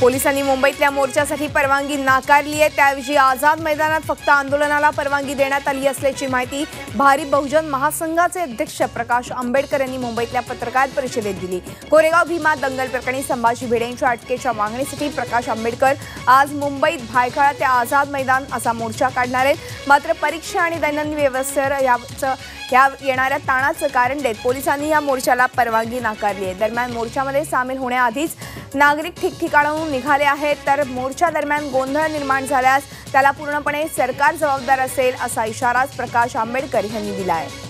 पोलिसांनी मुंबईतल्या मोर्चासाठी परवानगी नाकारली आहे. त्याऐवजी आझाद मैदानात फक्त आंदोलनाला परवानगी देण्यात आली असल्याची माहिती भारी बहुजन महासंघाचे अध्यक्ष प्रकाश आंबेडकर यांनी मुंबईतल्या पत्रकार परिषदेत दिली. कोरेगाव भीमा दंगल प्रकरणी संभाजी भिडे यांच्या अटकेच्या मागणीसाठी प्रकाश आंबेडकर आज मुंबईत भायखळा ते आझाद मैदान असा मोर्चा काढणार आहेत. मात्र परीक्षा आणि दैनंदिन व्यवस्थेवर याचं या येणाऱ्या ताणाचं कारण देत पोलिसांनी या मोर्चाला परवानगी नाकारली आहे. दरम्यान मोर्चामध्ये सामील होण्याआधीच नागरिक ठिकठिकाणाहून निघाले आहेत. तर मोर्चा दरम्यान गोंधळ निर्माण झाल्यास त्याला पूर्णपणे सरकार जबाबदार असेल असा इशाराच प्रकाश आंबेडकर यांनी दिला आहे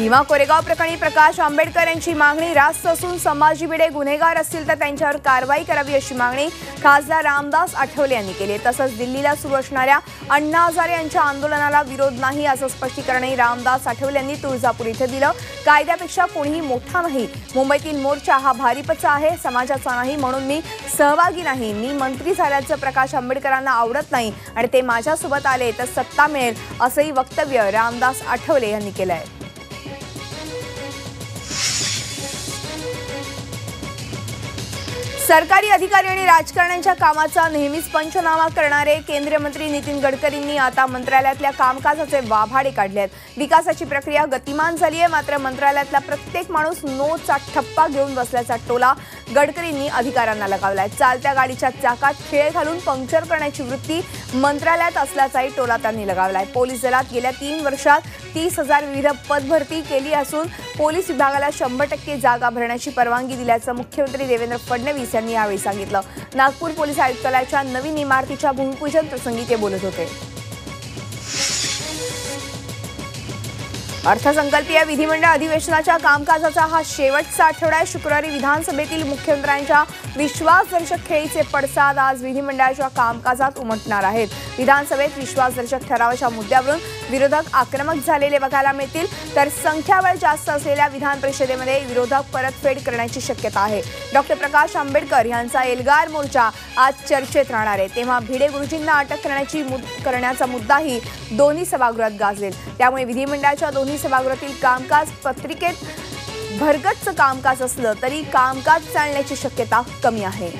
भीमा कोरेगाव प्रकरणी प्रकाश आंबेडकर यांची मागणी रास्त असून संभाजी भिडे गुन्हेगार असतील तर त्यांच्यावर कारवाई करावी अशी मागणी खासदार रामदास आठवले यांनी केली तसंच दिल्लीला सुरू असणाऱ्या अण्णा हजारे यांच्या आंदोलनाला विरोध नाही असं स्पष्टीकरणही रामदास आठवले यांनी तुळजापूर इथं दिलं. कायद्यापेक्षा कोणीही मोठा नाही. मुंबईतील मोर्चा हा भारिपचा आहे. समाजाचा नाही म्हणून मी सहभागी नाही. मी मंत्री झाल्याचं प्रकाश आंबेडकरांना आवडत नाही आणि ते माझ्यासोबत आले तर सत्ता मिळेल असंही वक्तव्य रामदास आठवले यांनी केलं आहे सरकारी अधिकारी आणि राजकारण्यांच्या कामाचा नेहमीच पंचनामा करणारे केंद्रीय मंत्री नितीन गडकरींनी आता मंत्रालयातल्या कामकाजाचे वाभाडे काढले आहेत विकासाची प्रक्रिया गतिमान झाली आहे मात्र मंत्रालयातला प्रत्येक माणूस नोचा ठप्पा घेऊन बसल्याचा टोला गडकरींनी अधिकाऱ्यांना लगावलाय. चालत्या गाडीच्या चाकात खेळ घालून पंक्चर करण्याची वृत्ती मंत्रालयात असल्याचाही टोला त्यांनी लगावलाय. पोलीस दलात गेल्या तीन वर्षात तीस हजार विविध पदभरती केली असून पोलीस विभागाला शंभर टक्के जागा भरण्याची परवानगी दिल्याचं मुख्यमंत्री देवेंद्र फडणवीस यांनी यावेळी सांगितलं. नागपूर पोलीस आयुक्तालयाच्या नवीन इमारतीच्या भूमिपूजन प्रसंगी ते बोलत होते. अर्थसंकल्पीय विधिमंडळ अधिवेशनाच्या कामकाजाचा हा शेवटचा आठवडा आहे. शुक्रवारी विधानसभेतील मुख्यमंत्र्यांच्या विश्वासदर्शक खेळीचे पडसाद आज विधिमंडळाच्या कामकाजात उमटणार आहेत. विधानसभेत विश्वासदर्शक ठरावाच्या मुद्द्यावरून विरोधक आक्रमक झालेले बघायला मिळतील. तर संख्याबळ जास्त असलेल्या विधान परिषदेमध्ये विरोधक परतफेड करण्याची शक्यता आहे. डॉक्टर प्रकाश आंबेडकर यांचा एल्गार मोर्चा आज चर्चेत राहणार आहे. तेव्हा भिडे गुरुजींना अटक करण्याची करण्याचा मुद्दाही दोन्ही सभागृहात गाजलेल. त्यामुळे विधिमंडळाच्या दोन्ही सभागृहातील कामकाज पत्रिकेत भरगतचं कामकाज असलं तरी कामकाज चालण्याची शक्यता कमी आहे.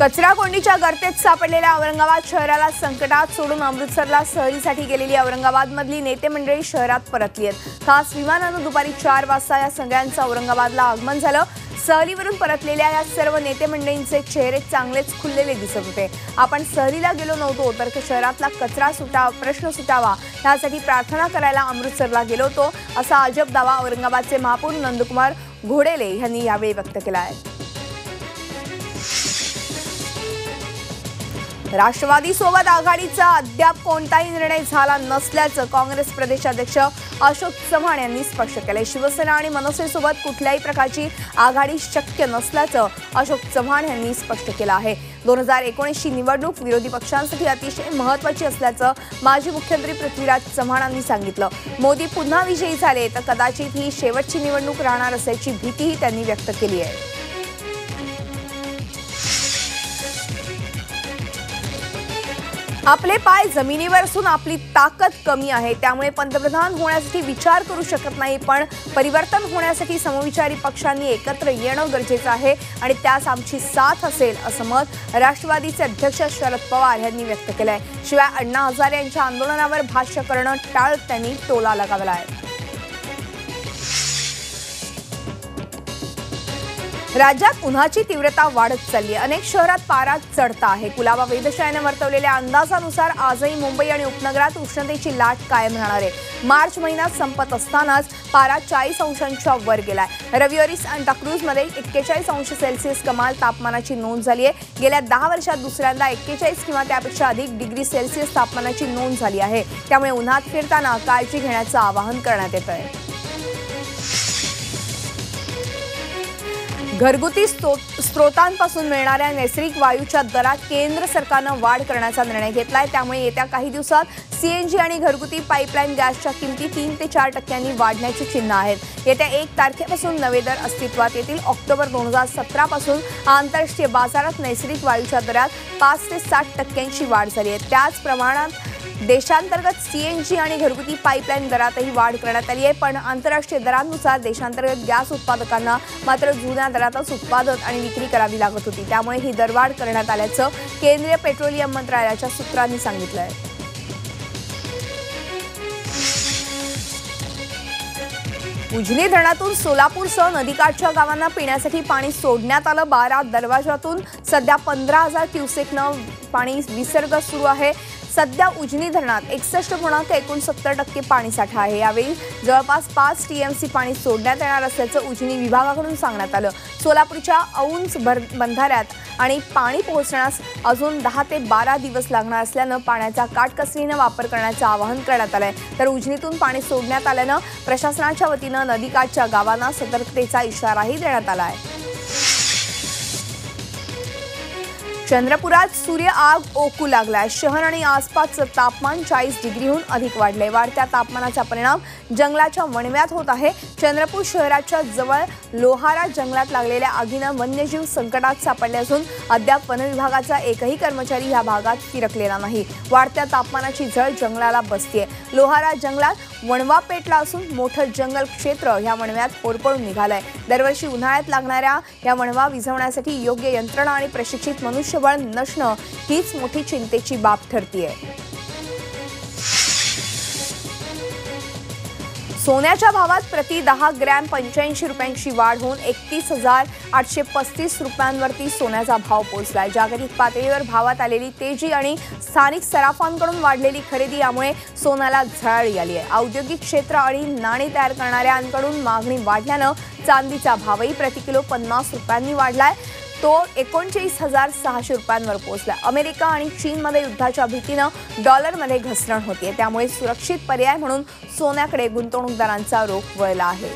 कचरा कोंडीच्या गर्तेत सापडलेल्या औरंगाबाद शहराला संकटात सोडून अमृतसरला सहलीसाठी गेलेली औरंगाबादमधली नेते मंडळी शहरात परतली आहेत. खास विमानानं दुपारी चार वाजता या सगळ्यांचं औरंगाबादला आगमन झालं. सहलीवरून परतलेल्या या सर्व नेते मंडळींचे चेहरे चांगलेच खुललेले दिसत होते. आपण सहलीला गेलो नव्हतो तर शहरातला कचरा सुटावा प्रश्न सुटावा यासाठी प्रार्थना करायला अमृतसरला गेलो होतो असा अजब दावा औरंगाबादचे महापौर नंदकुमार घोडेले यांनी यावेळी व्यक्त केला आहे. राष्ट्रवादी सोबत आघाडीचा अद्याप कोणताही निर्णय झाला नसल्याचं काँग्रेस प्रदेशाध्यक्ष अशोक चव्हाण यांनी स्पष्ट केलं शिवसेना आणि मनसेसोबत कुठल्याही प्रकारची आघाडी शक्य नसल्याचं अशोक चव्हाण यांनी स्पष्ट केलं आहे. दोन हजार एकोणीसची निवडणूक विरोधी पक्षांसाठी अतिशय महत्वाची असल्याचं माजी मुख्यमंत्री पृथ्वीराज चव्हाणांनी सांगितलं. मोदी पुन्हा विजयी झाले तर कदाचित ही शेवटची निवडणूक राहणार असल्याची भीतीही त्यांनी व्यक्त केली आहे. आपले पाय जमिनीवर असून आपली ताकद कमी आहे. त्यामुळे पंतप्रधान होण्यासाठी विचार करू शकत नाही पण परिवर्तन होण्यासाठी समविचारी पक्षांनी एकत्र येणं गरजेचं आहे आणि त्यास आमची साथ असेल असं मत राष्ट्रवादीचे अध्यक्ष शरद पवार यांनी व्यक्त केलंय. शिवाय अण्णा हजारे यांच्या आंदोलनावर भाष्य करणं टाळत त्यांनी टोला लगावला आहे राज्यात उन्हाची तीव्रता वाढत चालली. आहे अनेक शहरात पारा चढता आहे. कुलाबा वेधशाळेनं वर्तवलेल्या अंदाजानुसार आजही मुंबई आणि उपनगरात उष्णतेची लाट कायम राहणार आहे. मार्च महिन्यात संपत असतानाच पारा चाळीस अंशांच्या वर गेलाय. रविवारी सांताक्रूजमध्ये एक्केचाळीस अंश सेल्सिअस कमाल तापमानाची नोंद झाली आहे. गेल्या दहा वर्षात दुसऱ्यांदा एक्केचाळीस किंवा त्यापेक्षा अधिक डिग्री सेल्सिअस तापमानाची नोंद झाली आहे. त्यामुळे उन्हात फिरताना काळजी घेण्याचं आवाहन करण्यात येत आहे घरगुती स्त्रोतांपासून मिळणाऱ्या नैसर्गिक वायूच्या दरात केंद्र सरकारनं वाढ करण्याचा निर्णय घेतलाय. त्यामुळे येत्या काही दिवसात सीएनजी आणि घरगुती पाईपलाईन गॅसच्या किमती तीन ते चार टक्क्यांनी वाढण्याची चिन्ह आहेत. येत्या एक तारखेपासून नवे दर अस्तित्वात येतील. ऑक्टोबर दोन हजार सतरापासून आंतरराष्ट्रीय बाजारात नैसर्गिक वायूच्या दरात पाच ते सात टक्क्यांची वाढ झाली आहे. त्याच प्रमाणात देशांतर्गत सीएनजी आणि घरगुती पाईपलाईन दरातही वाढ करण्यात आली आहे. पण आंतरराष्ट्रीय दरांनुसार देशांतर्गत गॅस उत्पादकांना मात्र जुन्या दरातच उत्पादन आणि विक्री करावी लागत होती. त्यामुळे ही दरवाढ करण्यात आल्याचं केंद्रीय पेट्रोलियम मंत्रालयाच्या सूत्रांनी सांगितलं आहे उजनी धरणातून सोलापूरसह नदीकाठच्या गावांना पिण्यासाठी पाणी सोडण्यात आलं. बारा दरवाजातून सध्या पंधरा हजार क्युसेकनं पाणी विसर्ग सुरू आहे. सध्या उजनी धरणात एकसष्ट पूर्णांक एकोणसत्तर टक्के पाणीसाठा आहे. यावेळी जवळपास पाच टीएमसी पाणी सोडण्यात येणार असल्याचं उजनी विभागाकडून सांगण्यात आलं. सोलापूरच्या औंस भर बंधाऱ्यात आणि पाणी पोहोचण्यास अजून दहा ते बारा दिवस लागणार असल्यानं पाण्याचा काटकसरीनं वापर करण्याचं आवाहन करण्यात आलं आहे तर उजनीतून पाणी सोडण्यात आल्यानं प्रशासनाच्या वतीनं नदीकाठच्या गावांना सतर्कतेचा इशाराही देण्यात आला आहे. चंद्रपुरात सूर्य आग ओकू लागलाय. शहर आणि आसपासचं तापमान चाळीस डिग्रीहून अधिक वाढलंय. वाढत्या तापमानाचा परिणाम जंगलाच्या वणव्यात होत आहे. चंद्रपूर शहराच्या जवळ लोहारा जंगलात लागलेल्या आगीनं वन्यजीव संकटात सापडले असून अद्याप वनविभागाचा एकही कर्मचारी या भागात फिरकलेला नाही. वाढत्या तापमानाची झळ जंगलाला बसतीये. लोहारा जंगलात वणवा पेटला असून मोठं जंगल क्षेत्र या वणव्यात होरपळून निघालंय. दरवर्षी उन्हाळ्यात लागणाऱ्या या वणवा विझवण्यासाठी योग्य यंत्रणा आणि प्रशिक्षित मनुष्यबळ नसणं हीच मोठी चिंतेची बाब ठरतीये. सोन्याच्या भावात प्रति दहा ग्रॅम पंच्याऐंशी रुपयांची वाढ होऊन एकतीस हजार आठशे पस्तीस रुपयांवरती सोन्याचा भाव पोहोचला जागतिक पातळीवर भावात आलेली तेजी आणि स्थानिक सराफांकडून वाढलेली खरेदी यामुळे सोन्याला झळाळी आली आहे औद्योगिक क्षेत्र आणि नाणी तयार करणाऱ्यांकडून मागणी वाढल्यानं चांदीचा भावही प्रति किलो पन्नास रुपयांनी वाढलाय. तो एकोणचाळीस हजार सहाशे रुपयांवर पोहोचला. अमेरिका आणि चीनमध्ये युद्धाच्या भीतीनं डॉलरमध्ये घसरण होतीये. त्यामुळे सुरक्षित पर्याय म्हणून सोन्याकडे गुंतवणूकदारांचा रोख वळला आहे.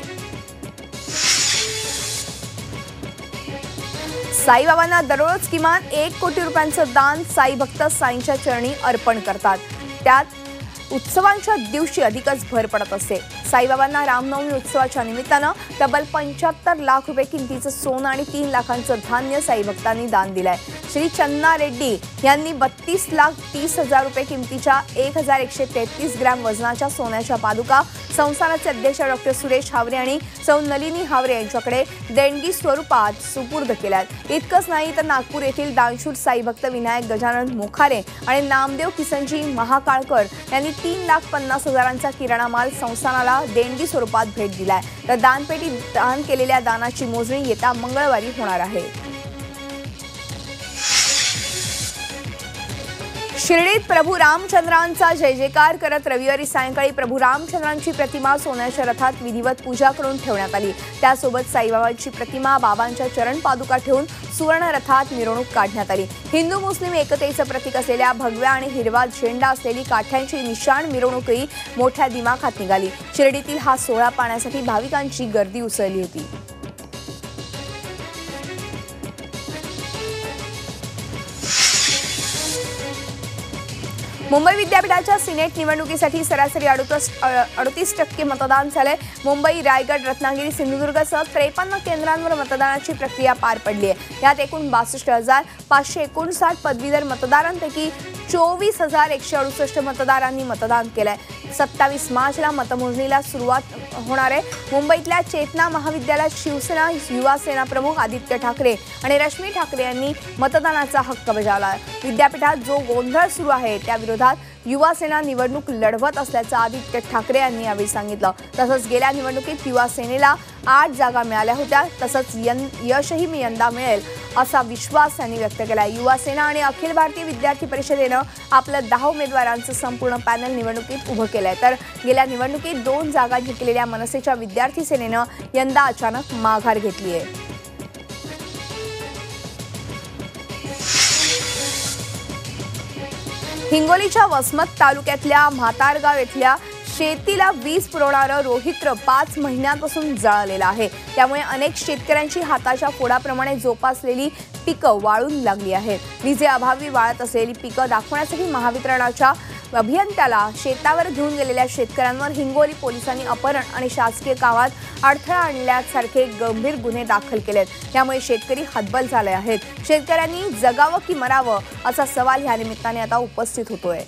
साईबाबांना दररोज किमान एक कोटी रुपयांचं दान साई भक्त साईंच्या चरणी अर्पण करतात. त्यात उत्सवांच्या दिवशी अधिकच भर पडत असते साईबाबांना रामनवमी उत्सवाच्या निमित्तानं तब्बल पंच्याहत्तर लाख रुपये किमतीचं सोनं आणि तीन लाखांचं धान्य साई भक्तांनी दान दिलंय. श्री चन्ना रेड्डी यांनी बत्तीस लाख तीस हजार रुपये किमतीच्या एक हजार एकशे तेहतीस ग्रॅम वजनाच्या सोन्याच्या पादुका संस्थानाचे अध्यक्ष डॉक्टर सुरेश हावरे आणि सौ नलिनी हावरे यांच्याकडे देणगी स्वरूपात सुपूर्द केल्यात. इतकंच नाही तर नागपूर येथील दानशूर साई भक्त विनायक गजानन मोखारे आणि नामदेव किसनजी महाकाळकर यांनी तीन लाख पन्नास हजारांचा किराणा माल संस्थानाला देणगी स्वरूपात भेट दिलाय. तर दानपेटी दान केलेल्या दानाची मोजणी येत्या मंगळवारी होणार आहे. शिर्डीत प्रभू रामचंद्रांचा जय जयकार करत रविवारी सायंकाळी प्रभू रामचंद्रांची प्रतिमा सोन्याच्या रथात विधिवत पूजा करून ठेवण्यात आली. त्यासोबत साईबाबांची प्रतिमा बाबांच्या चरण पादुका ठेवून सुवर्ण रथात मिरवणूक काढण्यात आली. हिंदू मुस्लिम एकतेचं प्रतीक असलेल्या भगव्या आणि हिरवा झेंडा असलेली काठ्यांची निशाण मिरवणूकही मोठ्या दिमाखात निघाली. शिर्डीतील हा सोहळा पाहण्यासाठी भाविकांची गर्दी उसळली होती. मुंबई विद्यापीठाच्या सिनेट निवडणुकीसाठी सरासरी अडुतीस अडतीस टक्के मतदान झालंय. मुंबई रायगड रत्नागिरी सिंधुदुर्गसह त्रेपन्न केंद्रांवर मतदानाची प्रक्रिया पार पडली आहे यात एकूण बासष्ट हजार पाचशे एकोणसाठ पदवीधर मतदारांपैकी चोवीस हजार एकशे अडुसष्ट मतदारांनी मतदान केलंय. सत्तावीस मार्चला मतमोजणीला सुरुवात होणार आहे. मुंबईतल्या चेतना महाविद्यालयात शिवसेना युवासेना प्रमुख आदित्य ठाकरे आणि रश्मी ठाकरे यांनी मतदानाचा हक्क बजावला. विद्यापीठात जो गोंधळ सुरू आहे त्याविरोधात युवासेना निवडणूक लढवत असल्याचं आदित्य ठाकरे यांनी यावेळी सांगितलं. तसंच गेल्या निवडणुकीत युवासेनेला आठ जागा मिळाल्या होत्या. तसंच यशही मी यंदा मिळेल. असा विश्वास त्यांनी व्यक्त केला. युवा सेना आणि अखिल भारतीय विद्यार्थी परिषदेनं आपलं दहा उमेदवारांचं संपूर्ण पॅनल निवडणुकीत उभं केलंय. तर गेल्या निवडणुकीत दोन जागा जिंकलेल्या मनसेच्या विद्यार्थी सेनेनं यंदा अचानक माघार घेतली आहे हिंगोलीच्या वसमत तालुक्यातल्या म्हातारगाव येथल्या शेतीला वीज पुरवणारं रोहित्र पाच महिन्यापासून जळालेलं आहे. त्यामुळे अनेक शेतकऱ्यांची हाताच्या फोडाप्रमाणे जोपासलेली पिकं वाळून लागली आहेत. विजेअभावी वाळत असलेली पिकं दाखवण्यासाठी महावितरणाच्या अभियंत्याला शेतावर घेऊन गेलेल्या शेतकऱ्यांवर हिंगोली पोलिसांनी अपहरण आणि शासकीय कामात अडथळा आणल्यासारखे गंभीर गुन्हे दाखल केलेत. त्यामुळे शेतकरी हतबल झाले आहेत. शेतकऱ्यांनी जगावं की मरावं असा सवाल या निमित्ताने आता उपस्थित होतोय.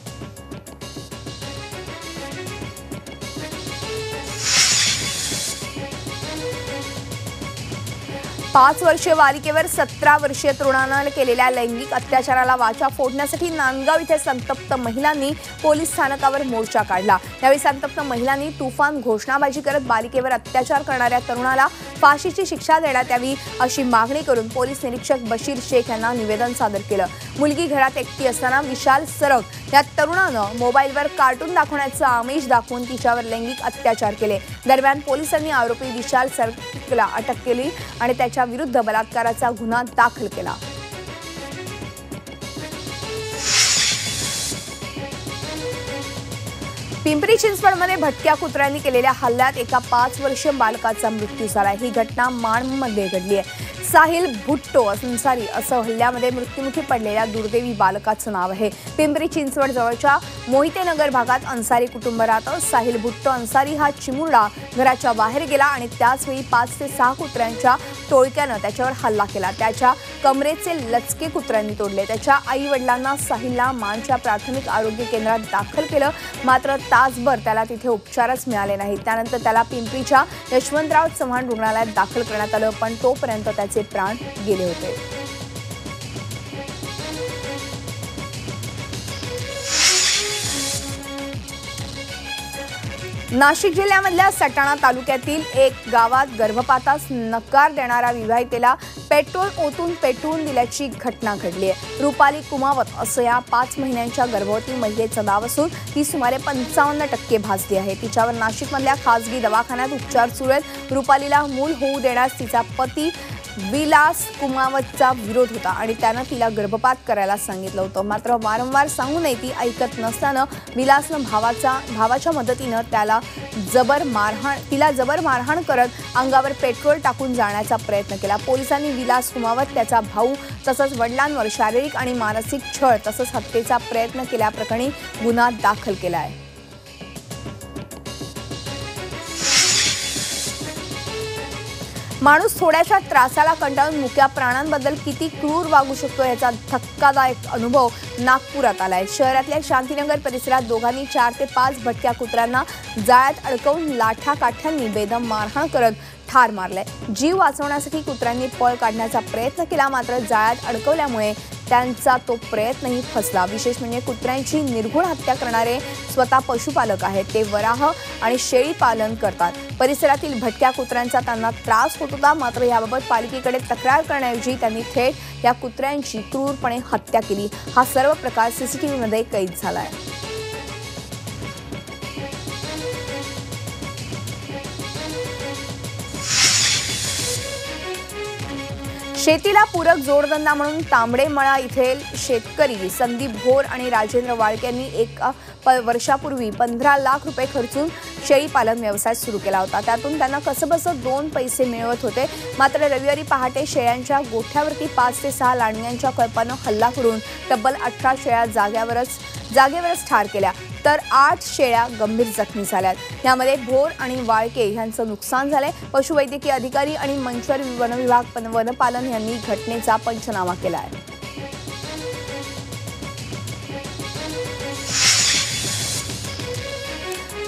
पाच वर्षीय बालिकेवर सतरा वर्षीय तरुणानं केलेल्या लैंगिक अत्याचाराला वाचा फोडण्यासाठी नांदगाव इथे संतप्त महिलांनी पोलीस स्थानकावर मोर्चा काढला. यावेळी संतप्त महिलांनी तुफान घोषणाबाजी करत बालिकेवर अत्याचार करणाऱ्या तरुणाला फाशीची शिक्षा देण्यात यावी अशी मागणी करून पोलीस निरीक्षक बशीर शेख यांना निवेदन सादर केलं. मुलगी घरात एकटी असताना विशाल सरक या तरुणानं मोबाईलवर कार्टून दाखवण्याचं आमिष दाखवून तिच्यावर लैंगिक अत्याचार केले. दरम्यान पोलिसांनी आरोपी विशाल सरकला अटक केली आणि त्याच्या विरुद्ध बलात्काराचा गुन्हा दाखल केला. पिंपरी चिंचवडमध्ये भटक्या कुत्र्यांनी केलेल्या हल्ल्यात एका पाच वर्षीय बालकाचा मृत्यू झाला. ही घटना माणमध्ये घडली आहे. साहिल भुट्टो अन्सारी असं हल्ल्यामध्ये मृत्युमुखी पडलेल्या दुर्दैवी बालकाचं नाव आहे. पिंपरी चिंचवड जवळच्या मोहितेनगर भागात अन्सारी कुटुंब राहतं. साहिल भुट्टो अन्सारी हा चिमुरडा घराच्या बाहेर गेला आणि त्याचवेळी पाच ते सहा कुत्र्यांच्या टोळक्यानं त्याच्यावर हल्ला केला. त्याच्या कमरेचे लचके कुत्र्यांनी तोडले. त्याच्या आई वडिलांना साहिलला मानच्या प्राथमिक आरोग्य केंद्रात दाखल केलं. मात्र तासभर त्याला तिथे उपचारच मिळाले नाहीत. त्यानंतर त्याला पिंपरीच्या यशवंतराव चव्हाण रुग्णालयात दाखल करण्यात आलं पण तोपर्यंत त्याचे प्राण गेले होते. नाशिक जिल्ह्यामधल्या सटाणा तालुक्यातील एक गावात गर्भपातास नकार देणाऱ्या विवाहितेला पेट्रोल ओतून पेटवून दिल्याची घटना घडली आहे. रुपाली कुमावत असं या पाच महिन्यांच्या गर्भवती महिलेचं नाव असून ती सुमारे पंचावन्न टक्के भाजली आहे. तिच्यावर नाशिकमधल्या खासगी दवाखान्यात उपचार सुरू आहेत. रुपालीला मूल होऊ देण्यास तिचा पती विलास कुमावतचा विरोध होता आणि त्यानं तिला गर्भपात करायला सांगितलं होतं. मात्र वारंवार सांगूनही ती ऐकत नसल्यानं विलासनं भावाचा भावाच्या मदतीनं त्याला जबर मारहाण तिला जबर मारहाण करत अंगावर पेट्रोल टाकून जाण्याचा प्रयत्न केला. पोलिसांनी विलास कुमावत त्याचा भाऊ तसंच वडिलांवर शारीरिक आणि मानसिक छळ तसंच हत्येचा प्रयत्न केल्याप्रकरणी गुन्हा दाखल केला आहे माणूस थोड्याशा त्रासाला कंटाळून मुक्या प्राणांबद्दल किती क्रूर वागू शकतो याचा धक्कादायक अनुभव नागपुरात आलाय. शहरातल्या शांतीनगर परिसरात दोघांनी चार ते पाच भटक्या कुत्र्यांना जाळ्यात अडकवून लाठा काठ्यांनी बेदम मारहाण करत ठार मारलंय. जीव वाचवण्यासाठी कुत्र्यांनी पळ काढण्याचा प्रयत्न केला मात्र जाळ्यात अडकवल्यामुळे त्यांचा तो प्रयत्नही फसला. विशेष म्हणजे कुत्र्यांची निर्घुण हत्या करणारे स्वतः पशुपालक आहेत. ते वराह आणि शेळी पालन करतात. परिसरातील भटक्या कुत्र्यांचा त्यांना त्रास होत होता. मात्र याबाबत पालिकेकडे तक्रार करण्याऐवजी त्यांनी थेट या कुत्र्यांची क्रूरपणे हत्या केली. हा सर्व प्रकार सीसीटीव्हीमध्ये कैद झाला आहे शेतीला पूरक जोडधंदा म्हणून तांबडेमळा इथे शेतकरी संदीप भोर आणि राजेंद्र वाळके यांनी एक वर्षापूर्वी पंधरा लाख रुपये खर्चून शेळीपालन व्यवसाय सुरू केला होता. त्यातून त्यांना कसंबसं दोन पैसे मिळवत होते. मात्र रविवारी पहाटे शेळ्यांच्या गोठ्यावरती पाच ते सहा लांडग्यांच्या कळपानं हल्ला करून तब्बल अठरा शेळ्या जाग्यावरच जागेवरच ठार केल्या. तर आठ शेळ्या गंभीर जखमी झाल्यात. यामध्ये भोर आणि वाळके यांचं नुकसान झालंय. पशुवैद्यकीय अधिकारी आणि मंचर वनविभाग वनपालन यांनी घटनेचा पंचनामा केला आहे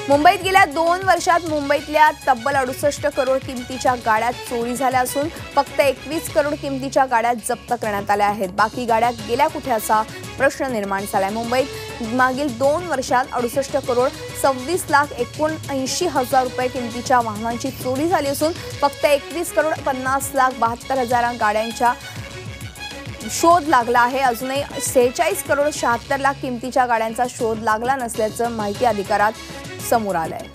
मुंबईत गेल्या दोन वर्षात मुंबईतल्या तब्बल अडुसष्ट करोड किमतीच्या गाड्या चोरी झाल्या असून फक्त एकवीस करोड किमतीच्या गाड्या जप्त करण्यात आल्या आहेत. बाकी गाड्या गेल्या कुठे असा प्रश्न निर्माण झालाय. मुंबईत मागील दोन वर्षात अडुसष्ट करोड सव्वीस लाख एकोणऐंशी हजार रुपये किमतीच्या वाहनांची चोरी झाली असून फक्त एकवीस करोड पन्नास लाख बहात्तर हजार गाड्यांच्या शोध लागला आहे. अजूनही सेहेचाळीस करोड शहात्तर लाख किमतीच्या गाड्यांचा शोध लागला नसल्याचं माहिती अधिकारात समोर आलंय.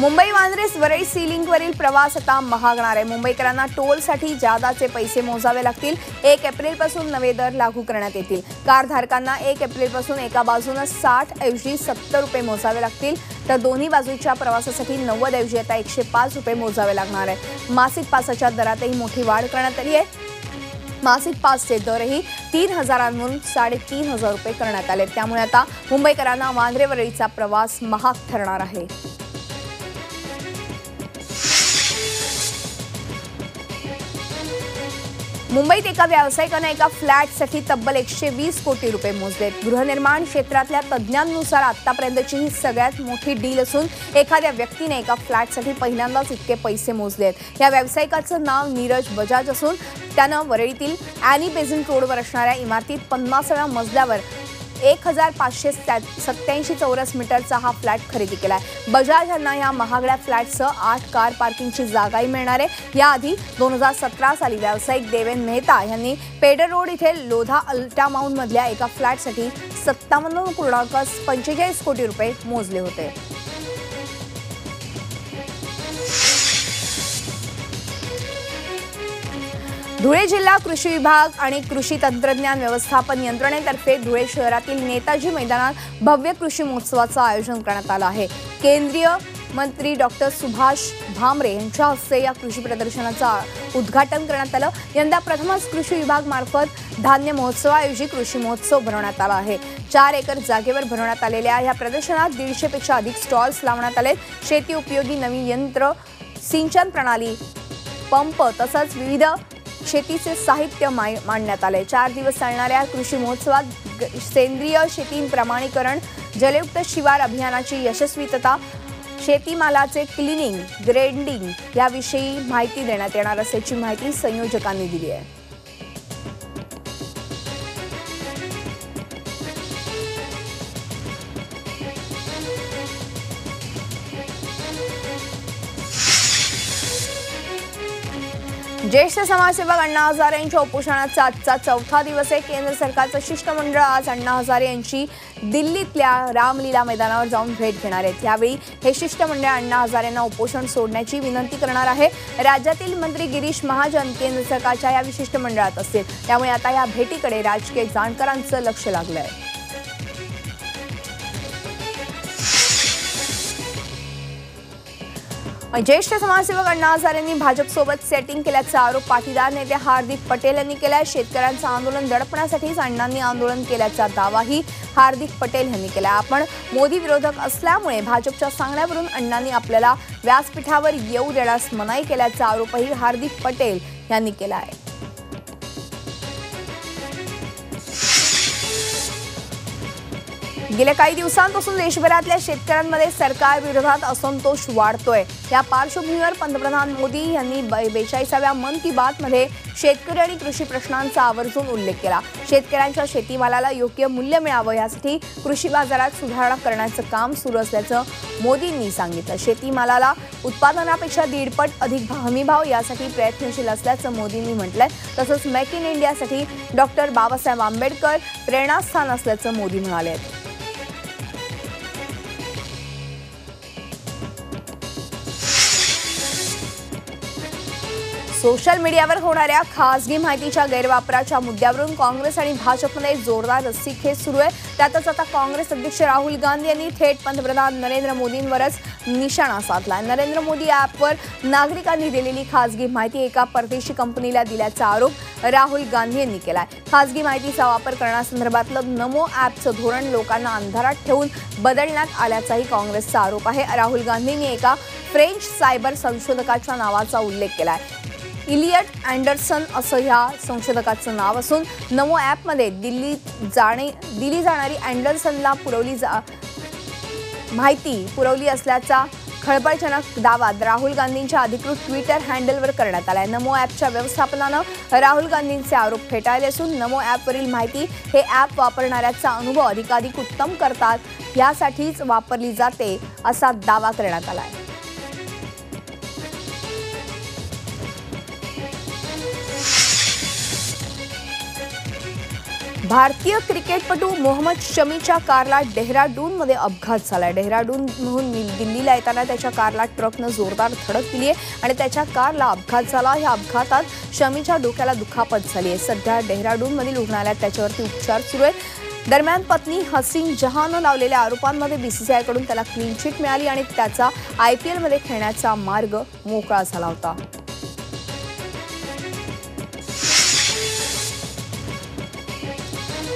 मुंबई वांद्रे वरळी सी लिंकवरील प्रवास आता महागणार आहे. मुंबईकरांना टोलसाठी जादाचे पैसे मोजावे लागतील. एक एप्रिलपासून नवे दर लागू करण्यात येतील. कारधारकांना एक एप्रिलपासून एका बाजूनं साठ ऐवजी सत्तर रुपये मोजावे लागतील. तर दोन्ही बाजूच्या प्रवासासाठी नव्वद ऐवजी आता एकशे पाच रुपये मोजावे लागणार आहे. मासिक पासाच्या दरातही मोठी वाढ करण्यात आली आहे. मासिक पासचे दरही तीन हजारांवरून साडेतीन हजार रुपये करण्यात आले त्यामुळे आता मुंबईकरांना वांद्रेवरळीचा प्रवास महाग ठरणार आहे. मुंबईत एका व्यावसायिकानं एका फ्लॅटसाठी तब्बल एकशे वीस कोटी रुपये मोजलेत गृहनिर्माण क्षेत्रातल्या तज्ज्ञांनुसार आतापर्यंतची ही सगळ्यात मोठी डील असून एखाद्या व्यक्तीने एका फ्लॅटसाठी पहिल्यांदाच इतके पैसे मोजलेत या व्यावसायिकाचं नाव नीरज बजाज असून त्यानं वरळीतील अॅनी बेझिन रोडवर असणाऱ्या इमारतीत पन्नासाव्या मजल्यावर एक हजार पाचशे सत्याऐंशी चौरस मीटरचा हा फ्लॅट खरेदी केला आहे बजाज यांना या महागड्या फ्लॅटसह आठ कार पार्किंगची जागाही मिळणार आहे. याआधी दोन हजार सतरा साली व्यावसायिक देवेन मेहता यांनी पेडर रोड इथे लोधा अल्टामाऊंटमधल्या एका फ्लॅटसाठी सत्तावन्न पूर्णांक पंचेचाळीस कोटी रुपये मोजले होते. धुळे जिल्हा कृषी विभाग आणि कृषी तंत्रज्ञान व्यवस्थापन यंत्रणेतर्फे धुळे शहरातील नेताजी मैदानात भव्य कृषी महोत्सवाचं आयोजन करण्यात आलं आहे. केंद्रीय मंत्री डॉक्टर सुभाष भामरे यांच्या हस्ते या कृषी प्रदर्शनाचं उद्घाटन करण्यात आलं. यंदा प्रथमच कृषी विभाग मार्फत धान्य महोत्सवाऐवजी कृषी महोत्सव भरवण्यात आला आहे. चार एकर जागेवर भरवण्यात आलेल्या या प्रदर्शनात दीडशेपेक्षा अधिक स्टॉल्स लावण्यात आले शेती उपयोगी नवीन यंत्र सिंचन प्रणाली पंप तसंच विविध शेतीचे साहित्य मांडण्यात आले चार दिवस चालणाऱ्या कृषी महोत्सवात सेंद्रिय शेती प्रमाणीकरण जलयुक्त शिवार अभियानाची यशस्वीतता शेतीमालाचे क्लिनिंग ग्रेडिंग याविषयी माहिती देण्यात येणार असल्याची माहिती संयोजकांनी दिली आहे. ज्येष्ठ समाजसेवक अण्णा हजारे यांच्या उपोषणाचा आजचा चौथा दिवस आहे. केंद्र सरकारचं शिष्टमंडळ आज अण्णा हजारे यांची दिल्लीतल्या रामलीला मैदानावर जाऊन भेट घेणार आहेत. यावेळी हे शिष्टमंडळ अण्णा हजारेंना उपोषण सोडण्याची विनंती करणार आहे. राज्यातील मंत्री गिरीश महाजन केंद्र सरकारच्या या विशिष्ट मंडळात असतील. त्यामुळे आता या भेटीकडे राजकीय जाणकारांचं लक्ष लागलं आहे ज्येष्ठ समाजसेवक अण्णा हजारे यांनी भाजपसोबत सेटिंग केल्याचा आरोप पाटीदार नेते हार्दिक पटेल यांनी केलाय. शेतकऱ्यांचं आंदोलन दडपण्यासाठीच अण्णांनी आंदोलन केल्याचा दावाही हार्दिक पटेल यांनी केला आपण मोदी विरोधक असल्यामुळे भाजपच्या सांगण्यावरून अण्णांनी आपल्याला व्यासपीठावर येऊ देण्यास मनाई केल्याचा आरोपही हार्दिक पटेल यांनी केला आहे गेल्या काही दिवसांपासून देशभरातल्या शेतकऱ्यांमध्ये सरकार विरोधात असंतोष वाढतोय. या पार्श्वभूमीवर पंतप्रधान मोदी यांनी बेचाळीसाव्या मन की बात मध्ये शेतकरी आणि कृषी प्रश्नांचा आवर्जून उल्लेख केला. शेतकऱ्यांच्या शेतीमालाला योग्य मूल्य मिळावं यासाठी कृषी बाजारात सुधारणा करण्याचं काम सुरू असल्याचं मोदींनी सांगितलं. शेतीमालाला उत्पादनापेक्षा दीडपट अधिक हमीभाव यासाठी प्रयत्नशील असल्याचं मोदींनी म्हटलंय. तसंच मेक इन इंडियासाठी डॉक्टर बाबासाहेब आंबेडकर प्रेरणास्थान असल्याचं मोदी म्हणाले सोशल मीडियावर होणाऱ्या खासगी माहितीच्या गैरवापराच्या मुद्द्यावरून काँग्रेस आणि भाजपमध्ये जोरदार रस्सीखेच सुरू आहे. त्यातच आता काँग्रेस अध्यक्ष राहुल गांधी यांनी थेट पंतप्रधान नरेंद्र मोदींवरच निशाणा साधला नरेंद्र मोदी ॲपवर नागरिकांनी दिलेली खासगी माहिती एका परदेशी कंपनीला दिल्याचा आरोप राहुल गांधी यांनी केलाय. खासगी माहितीचा वापर करण्यासंदर्भातलं नमो ॲपचं धोरण लोकांना अंधारात ठेवून बदलण्यात आल्याचाही काँग्रेसचा आरोप आहे. राहुल गांधींनी एका फ्रेंच सायबर संशोधकाच्या नावाचा उल्लेख केला आहे इलियट अँडरसन असं ह्या संशोधकाचं नाव असून नमो ॲपमध्ये दिल्ली जाणे दिली जाणारी अँडरसनला पुरवली जा माहिती पुरवली असल्याचा खळबळजनक दावा राहुल गांधींच्या अधिकृत ट्विटर हँडलवर करण्यात आलाय. नमो ॲपच्या व्यवस्थापनानं राहुल गांधींचे आरोप फेटाळले असून नमो ॲपवरील माहिती हे ॲप वापरणाऱ्याचा अनुभव अधिकाधिक उत्तम करतात यासाठीच वापरली जाते असा दावा करण्यात आला आहे भारतीय क्रिकेटपटू मोहम्मद शमीच्या कारला डेहराडूनमध्ये अपघात झालाय. डेहराडूनहून दिल्लीला येताना त्याच्या कारला ट्रकनं जोरदार धडक दिली आहे आणि त्याच्या कारला अपघात झाला. या अपघातात शमीच्या डोक्याला दुखापत झाली आहे. सध्या डेहराडूनमधील रुग्णालयात त्याच्यावरती उपचार सुरू आहेत. दरम्यान पत्नी हसीन जहानं लावलेल्या आरोपांमध्ये बीसीसीआयकडून त्याला क्लीन चिट मिळाली आणि त्याचा आय पी एलमध्ये खेळण्याचा मार्ग मोकळा झाला होता.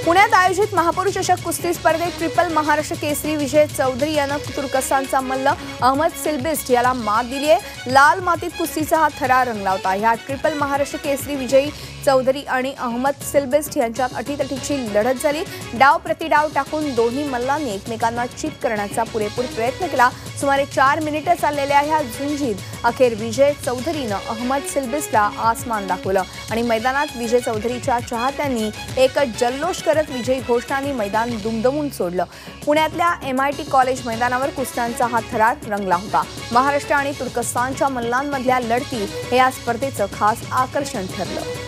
पुण्यात आयोजित महापुरुष चषक कुस्ती स्पर्धेत ट्रिपल महाराष्ट्र केसरी विजय चौधरी यानं तुर्कस्तानचा मल्ल अहमद सिल्बिस्ट याला मात दिली आहे. लाल मातीत कुस्तीचा हा थरा रंगला होता ह्या ट्रिपल महाराष्ट्र केसरी विजयी चौधरी आणि अहमद सिल्बेस्ट यांच्यात अटीतटीची लढत झाली. डाव प्रतिडाव टाकून दोन्ही मल्लांनी एकमेकांना चित करण्याचा पुरेपूर प्रयत्न केला. सुमारे चार मिनिटं चाललेल्या ह्या झुंजीत अखेर विजय चौधरीनं अहमद सिल्बिसला आसमान दाखवलं. आणि मैदानात विजय चौधरीच्या चाहत्यांनी एक जल्लोष करत विजयी घोषणांनी मैदान दुमदमून सोडलं. पुण्यातल्या एम आय टी कॉलेज मैदानावर कुस्त्यांचा हा थरार रंगला होता. महाराष्ट्र आणि तुर्कस्तानच्या मल्लांमधल्या लढती हे या स्पर्धेचं खास आकर्षण ठरलं.